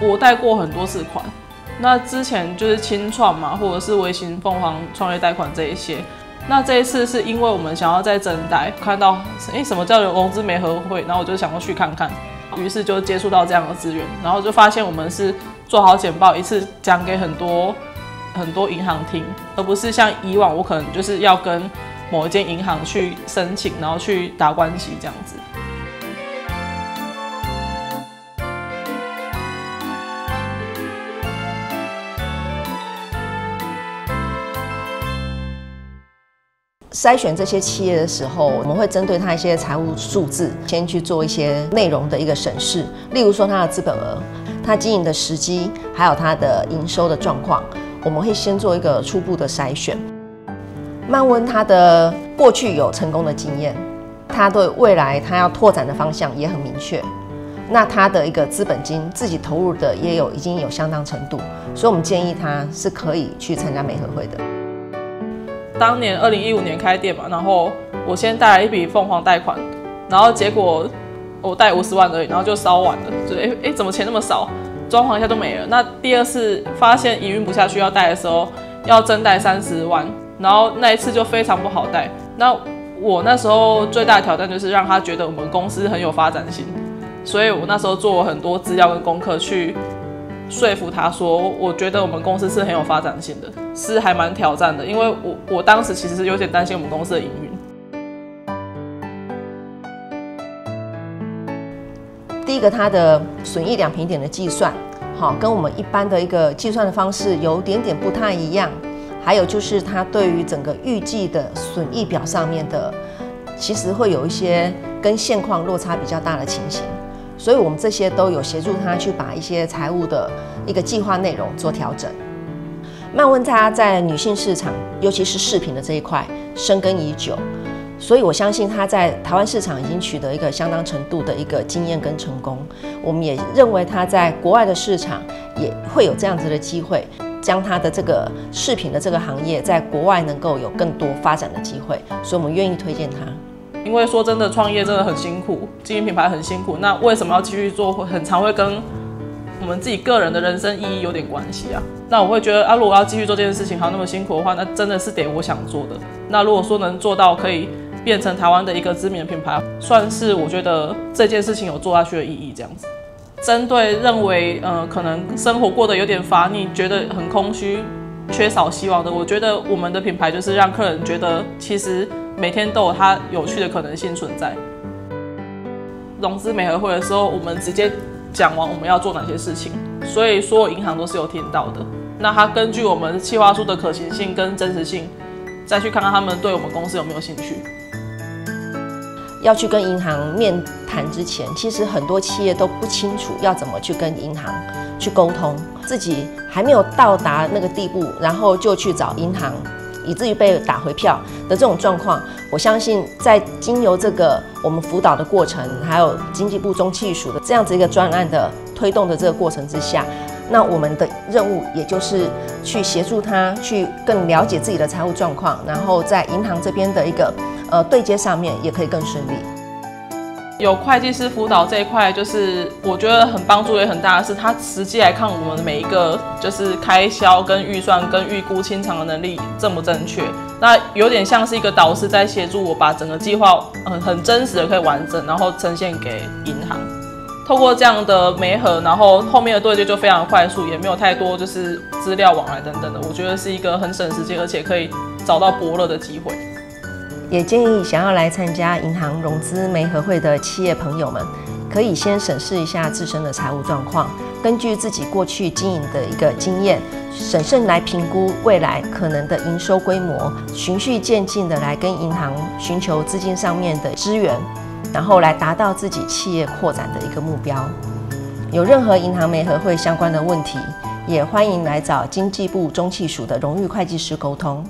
我贷过很多次款，那之前就是清创嘛，或者是微型凤凰创业贷款这一些。那这一次是因为我们想要再整贷，看到诶什么叫有融资媒合会，然后我就想要去看看，于是就接触到这样的资源，然后就发现我们是做好简报，一次讲给很多很多银行听，而不是像以往我可能就是要跟某一间银行去申请，然后去打关系这样子。筛选这些企业的时候，我们会针对它一些财务数字，先去做一些内容的一个审视。例如说它的资本额、它经营的时机，还有它的营收的状况，我们会先做一个初步的筛选。曼温它的过去有成功的经验，它对未来它要拓展的方向也很明确。那它的一个资本金自己投入的也有已经有相当程度，所以我们建议它是可以去参加美合会的。当年二零一五年开店嘛，然后我先贷了一笔凤凰贷款，然后结果我贷五十万而已，然后就烧完了，就哎哎怎么钱那么少，装潢一下都没了。那第二次发现营运不下去要贷的时候，要增贷三十万，然后那一次就非常不好贷。那我那时候最大的挑战就是让他觉得我们公司很有发展性，所以我那时候做了很多资料跟功课去。说服他说，我觉得我们公司是很有发展性的，是还蛮挑战的，因为我我当时其实是有点担心我们公司的营运。第一个，它的损益两平点的计算，好，跟我们一般的一个计算的方式有点点不太一样。还有就是它对于整个预计的损益表上面的，其实会有一些跟现况落差比较大的情形。所以，我们这些都有协助他去把一些财务的一个计划内容做调整。曼问他在女性市场，尤其是饰品的这一块深耕已久，所以我相信他在台湾市场已经取得一个相当程度的一个经验跟成功。我们也认为他在国外的市场也会有这样子的机会，将他的这个饰品的这个行业在国外能够有更多发展的机会，所以我们愿意推荐他。因为说真的，创业真的很辛苦，经营品牌很辛苦。那为什么要继续做？会很常会跟我们自己个人的人生意义有点关系啊。那我会觉得啊，如果要继续做这件事情，还有那么辛苦的话，那真的是得我想做的。那如果说能做到可以变成台湾的一个知名的品牌，算是我觉得这件事情有做下去的意义。这样子，针对认为呃可能生活过得有点乏腻，觉得很空虚、缺少希望的，我觉得我们的品牌就是让客人觉得其实。每天都有它有趣的可能性存在。融资美合会的时候，我们直接讲完我们要做哪些事情，所以所有银行都是有听到的。那他根据我们计划书的可行性跟真实性，再去看看他们对我们公司有没有兴趣。要去跟银行面谈之前，其实很多企业都不清楚要怎么去跟银行去沟通，自己还没有到达那个地步，然后就去找银行。以至于被打回票的这种状况，我相信在经由这个我们辅导的过程，还有经济部中企署的这样子一个专案的推动的这个过程之下，那我们的任务也就是去协助他去更了解自己的财务状况，然后在银行这边的一个呃对接上面也可以更顺利。有会计师辅导这一块，就是我觉得很帮助也很大的是，他实际来看我们每一个就是开销跟预算跟预估清偿的能力正不正确。那有点像是一个导师在协助我把整个计划很很真实的可以完整，然后呈现给银行。透过这样的媒合，然后后面的对接就非常快速，也没有太多就是资料往来等等的。我觉得是一个很省时间，而且可以找到伯乐的机会。也建议想要来参加银行融资媒合会的企业朋友们，可以先审视一下自身的财务状况，根据自己过去经营的一个经验，审慎来评估未来可能的营收规模，循序渐进的来跟银行寻求资金上面的资源，然后来达到自己企业扩展的一个目标。有任何银行媒合会相关的问题，也欢迎来找经济部中企署的荣誉会计师沟通。